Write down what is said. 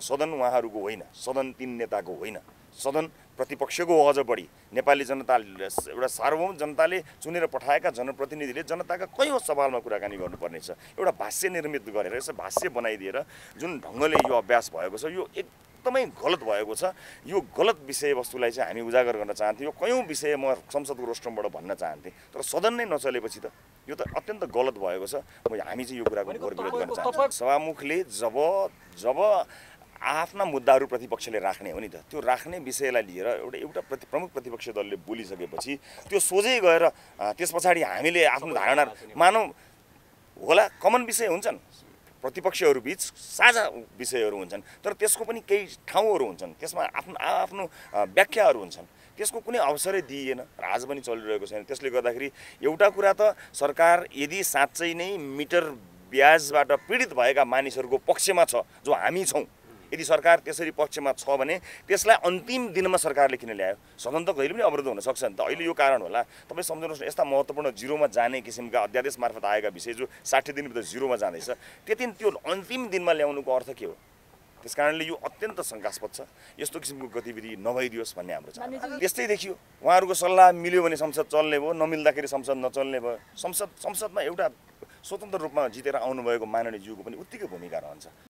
र सदन उहाँहरूको होइन सदन तिन नेताको होइन। सदन प्रतिपक्षको अझ बढी। नेपाली जनता एउटा सार्वभौम जनताले चुनेर पठाएका जनप्रतिनिधिले जनताका कैयौँ सवालमा कुराकानी गर्नुपर्नेछ। एउटा भाष्य निर्मित गरेर यसो भाष्य बनाइदिएर जुन ढङ्गले यो अभ्यास भएको छ यो एकदमै गलत भएको छ। यो गलत विषयवस्तुलाई चाहिँ हामी उजागर गर्न चाहन्थ्यौँ। यो कयौँ विषय म संसदको रोस्ट्रमबाट भन्न चाहन्थेँ। तर सदन नै नचलेपछि त यो त अत्यन्त गलत भएको छ। हामी चाहिँ यो कुराको घोर विरोध गर्न चाहन्छौँ सभामुखले जब जब आफ्ना मुद्दाहरू प्रतिपक्षले राख्ने हो नि त। त्यो राख्ने विषयलाई लिएर एउटा एउटा प्रति प्रमुख प्रतिपक्ष दलले बोलिसकेपछि त्यो सोझै गएर त्यस पछाडि हामीले आफ्नो धारणा मानौँ। होला कमन विषय हुन्छन्। प्रतिपक्षहरू बिच साझा विषयहरू हुन्छन्। तर त्यसको पनि केही ठाउँहरू हुन्छन्। त्यसमा आफ्नो आफ्नो व्याख्याहरू हुन्छन्। त्यसको कुनै अवसरै दिइएन। र आज पनि चलिरहेको छैन। त्यसले गर्दाखेरि एउटा कुरा त सरकार यदि साँच्चै नै मिटर ब्याजबाट पीडित भएका मानिसहरूको पक्षमा छ जो हामी छौँ यदि सरकार त्यसरी पक्षमा छ भने त्यसलाई अन्तिम दिनमा सरकारले किन ल्यायो? सदन त कहिले पनि अवरुद्ध हुनसक्छ नि त। अहिले यो कारण होला। तपाईँ सम्झाउनुहोस् यस्ता महत्त्वपूर्ण जिरोमा जाने किसिमका अध्यादेश मार्फत आएका विषय जो साठी दिनभित्र जिरोमा जाँदैछ। त्यति त्यो अन्तिम दिनमा ल्याउनुको अर्थ के हो? त्यस कारणले यो अत्यन्त शङ्कास्पद छ। यस्तो किसिमको गतिविधि नभइदियोस् भन्ने हाम्रो छ। त्यस्तै देखियो। उहाँहरूको सल्लाह मिल्यो भने संसद चल्ने भयो नमिल्दाखेरि संसद नचल्ने भयो। संसद संसदमा एउटा स्वतन्त्र रूपमा जितेर आउनुभएको माननीय ज्यूको पनि उत्तिकै भूमिका रहन्छ।